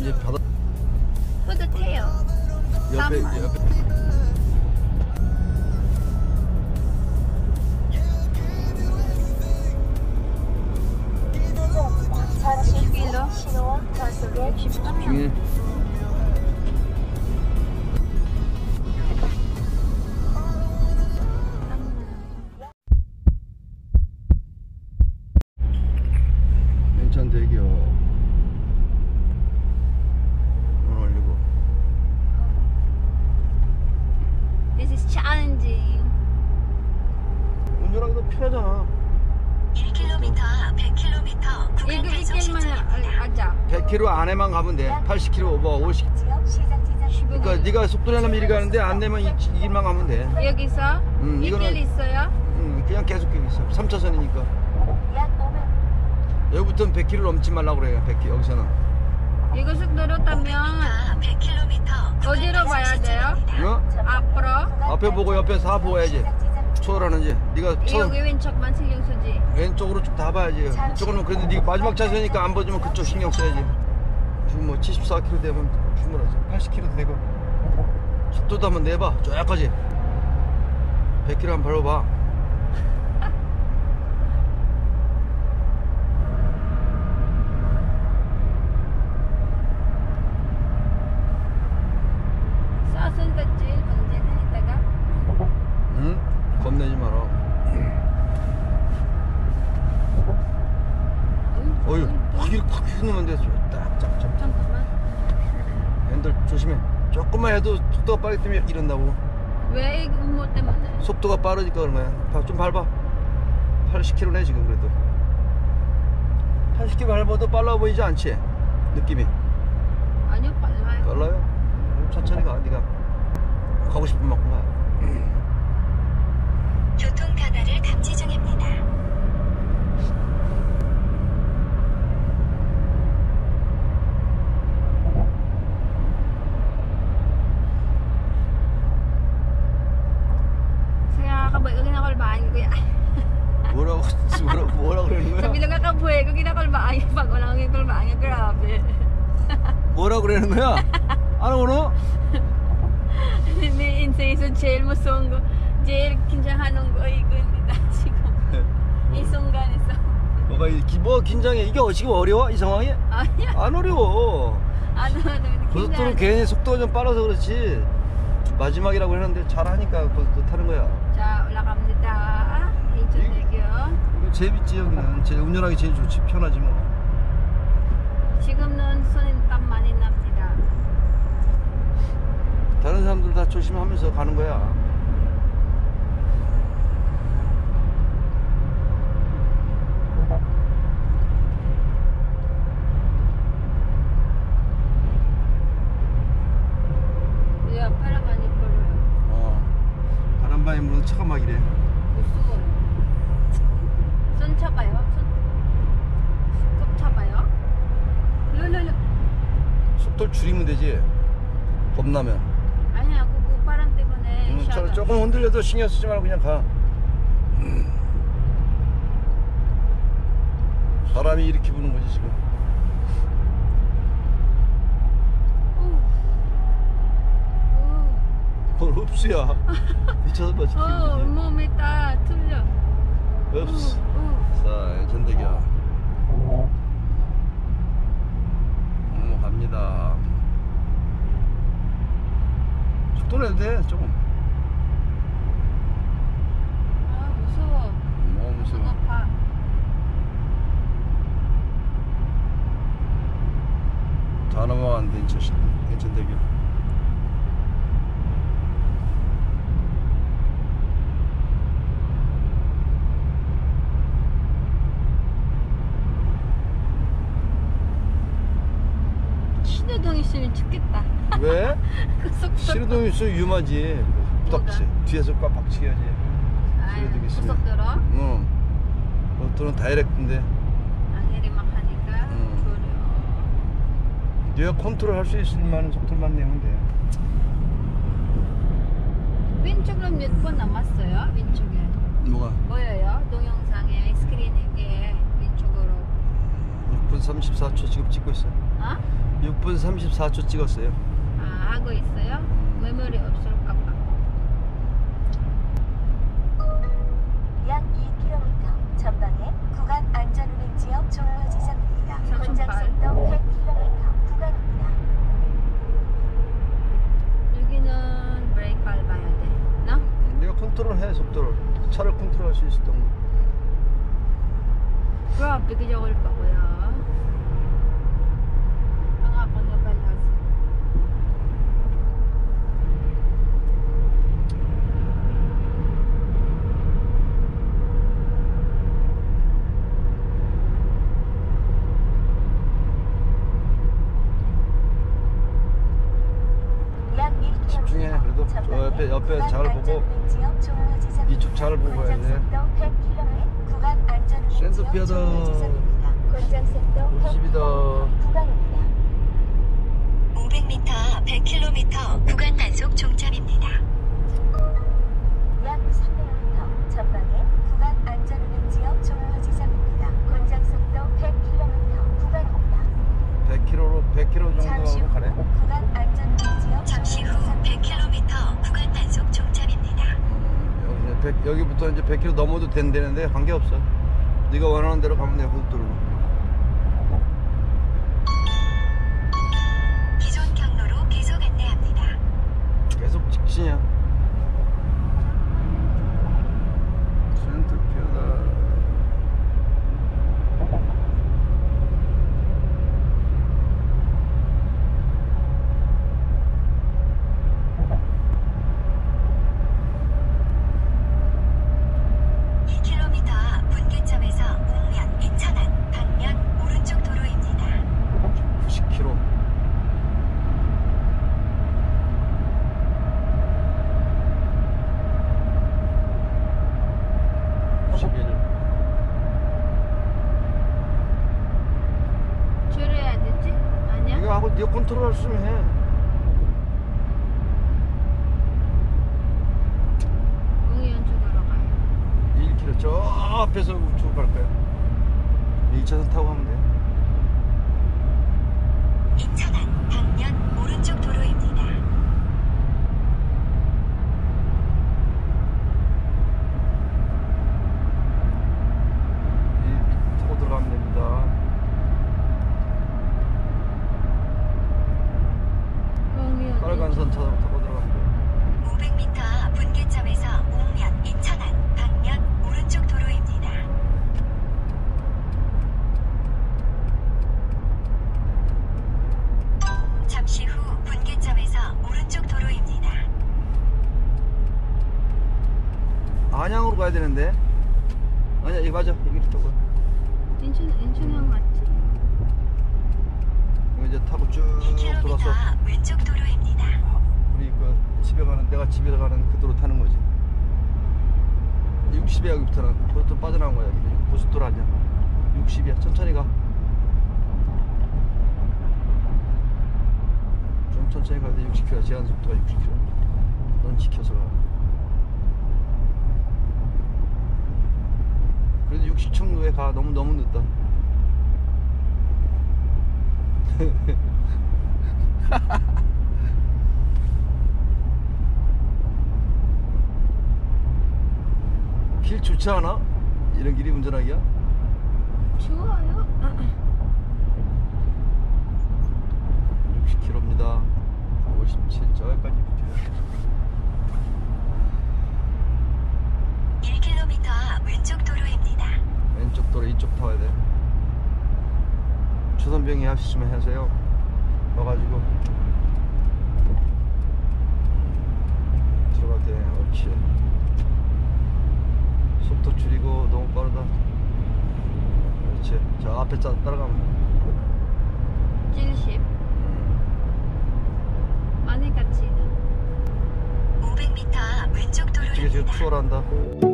해갖고 이제 바다 뿌듯해요. 옆에 땀. 옆에 신호와 좌석에 60분. 중에 100km 안에만 가면 돼. 80km 오버 50 지역 시작 지점 그러니까 네가 속도 내려면 이리 가는데 안 내면 이, 이 길만 가면 돼. 여기서? 음, 이 이거는- 길 있어요? 응, 그냥 계속 여기 있어. 3차선이니까. 약 5분 여기부터는 100km 넘지 말라고 그래요 100km 여기서는. 이거 속도로 타면 100km 어디로 봐야 돼요? 어? 앞으로? 앞에 보고 옆에 다 보아야지 초월하는지 네가 처음 여기 왼쪽만 신경 쓰지. 왼쪽으로 쭉다 봐야지 이쪽은 그래도 네가 마지막 차선이니까 안 보지만 그쪽 신경 써야지 지금 뭐 74km 되면 충분하지 80km도 되고 속도도 한번 내봐 쫙까지 100km 한번 밟아봐 사순가 제일 문제는 이따가 응? 겁내지 마라 어휴 확 이렇게 확 휘누면 돼 딱짝짝 잠깐만. 핸들 조심해 조금만 해도 속도가 빠르기 때문에 이런다고 왜 이거 뭐 때문에? 속도가 빠르니까 그런 거야 봐, 좀 밟아 80km네 지금 그래도 80km 밟아도 빨라 보이지 않지? 느낌이 아니요 빨라요. 빨라요? 그럼 천천히 가 네가 가고 싶은 만큼 가 교통 변화를 감지 중입니다. Ko kinakalbaan ko yan. 뭐라고 뭐라, 뭐라 그러는 거야? Sabi lang nga ko ko pag. Grabe. 뭐라 그러는 거야? 안 오노? Jail mo song jail kinjahanong ko iko hindi na sigo. Isunggan iso. 뭐가 이- 기- 뭐 긴장해 이게 어- 지금 어려워 이 상황이? Ayan. 안 어려워 Ano ano 고속도로 괜히 속도가 좀 빨라서 그렇지 마지막이라고 했는데 잘하니까 고속도로 타는 거야 자 올라갑니다. 인천대교. 재밌지 여기는 제 운전하기 제일 좋지 편하지 뭐 지금은 손에 땀 많이 납니다. 다른 사람들 다 조심하면서 가는 거야 야 바람 많이 불어요. 어 바람바람이 불어서 차가 막 이래. 손 잡아요. 손. 꼭 잡아요. 룰룰루. 속도를 줄이면 되지 겁나면 아니야 그거 바람 때문에. 음, 차 샤가. 조금 흔들려도 신경 쓰지 말고 그냥 가 바람이 이렇게 부는 거지 지금 오. 그건 흡수야 미쳐서 봐 지금 몸이 다 틀려. 흡수. 자 전대기야 넘어갑니다 속도 내도 돼 조금 아 무서워. 너무 무서워 너무 아파. 다 넘어갔는데 인천, 인천대교 신호등 있으면 죽겠다. 왜? 그 속도. 신호등 있으면 위험하지 딱 뭐가? 뒤에서 꽉꽉 치야지 아, 신호등 있으면. 고속도로. 응 그것들은 다이렉트인데 아 내리막 하니까 음. 졸려. 네가 컨트롤 할 수 있을 만한 속도만 내면 돼 왼쪽으로 몇 번 남았어요? 왼쪽에 뭐가? 보여요? 동영상에 스크린에 왼쪽으로 6분 34초 지금 찍고 있어 어? 6분 34초 찍었어요. 아 하고 있어요? 메모리 없을까봐. 약 2km 전방에 구간 안전운행 지역 종료 지점입니다. 삼촌 권장 발. 속도 100km 구간입니다. 여기는 브레이크 밟아야 돼. 나? 내가 컨트롤해 속도를 차를 컨트롤할 수 있었던 거. Pa kuya. Pangako mo ba last? 약 1km 집중해, 그래도. 저 전방에 옆에- 잘 보고. 이쪽 차를 보고 가야 권장 돼. 속도 100km 구간 안전운행 지역 센터피아다. 종료 지점입니다. 권장 속도 50이다. 100km 구간입니다. 500m 100km 구간 단속 종점입니다. 여기 이제 100 여기부터 이제 100km 넘어도 된다는데 관계 없어. 네가 원하는 대로 가면 돼 고속도로로. 기존 경로로 계속 안내합니다. 계속 직진이야. 센터피아다. 이 k m 분기점에서 옥면 인천안 방면 오른쪽 도로입니다. 90km. 줄여야 되지? 아니야? 이거 하고 있으면 해. 웅이현 쪽으로 가요. 1km 저 앞에서 우측으로 갈 거야. 2차선 타고 가면 돼. 인천안 방면 오른쪽 도로입니다. 이 타고 들어가면 됩니다. 웅이현. 빨간 선 타고 타고 들어가면 돼. 500m 분기점에서 옥면 인천안 방면 오른쪽 도로입니다. 잠시 후 분기점에서 오른쪽 도로입니다. 안양으로 가야 되는데. 아니야, 타고. 인천 인천형 맞지? 이거 이제 타고 쭉 2km 돌아서 왼쪽 도로입니다. 우리 그 집에 가는 내가 집에 가는 그 도로 타는 거지. 60이야 여기부터는 고속도로 빠져나온 거야. 여기 고속도로 아니야. 60이야. 천천히 가. 좀 천천히 가야 돼. 60km 제한 속도가 60km. 넌 지켜서 가. 그래도 60 청도에 가. 너무 너무 늦다. 길 좋지 않아? 이런 길이 운전하기야? 좋아요. 60km입니다. 57 저기까지 붙여요. 1km 왼쪽 도로입니다. 왼쪽 도로 이쪽 타야 돼. 초선병이 하시면 하세요. 와가지고 들어가도 돼. 옳지. 속도 줄이고 너무 빠르다. 그렇지. 저 앞에 짜 따라가면 돼. 70. 많이 같이. 500m 왼쪽 이게 지금 도로입니다. 추월한다.